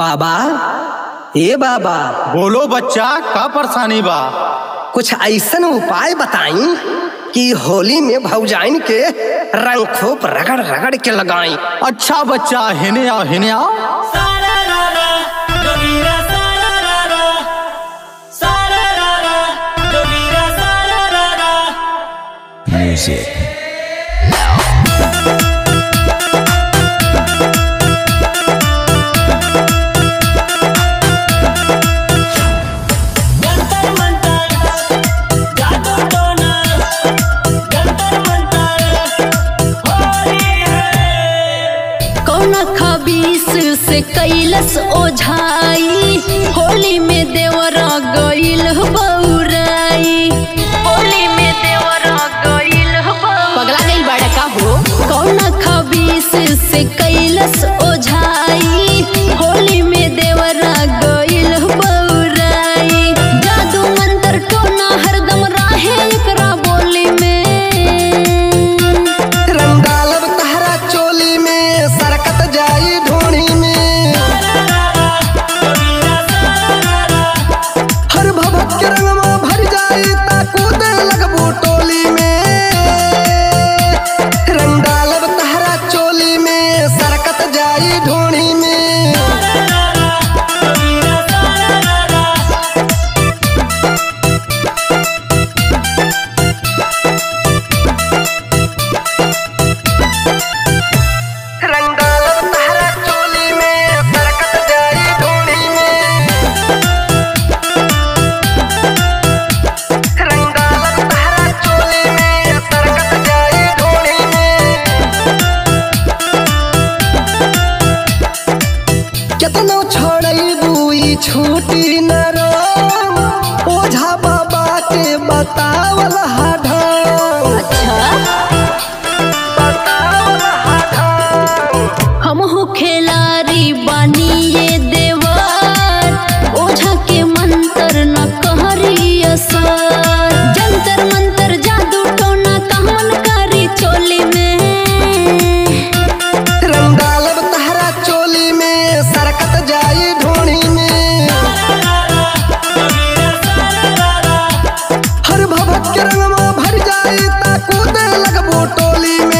बाबा? ए बाबा। बोलो बच्चा का परेशानी बा? कुछ ऐसन उपाय बताई कि होली में भौजाइन के रंग खूब रगड़ रगड़ के लगाई। अच्छा बच्चा हिने आओ हिने आओ सारा से कैलस ओझाई होली में देवर गईल बौराई। होली में देवर गईल पगला गईल बड़ा का हो। कौन खबीस से कैलस छूटी न रो ओझा बाबा के बतावल। कूदे टोली में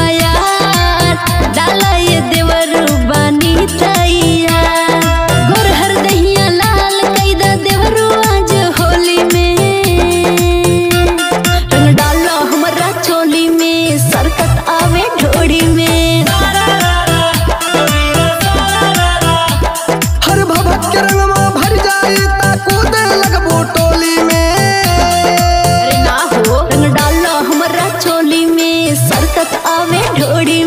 छोड़ी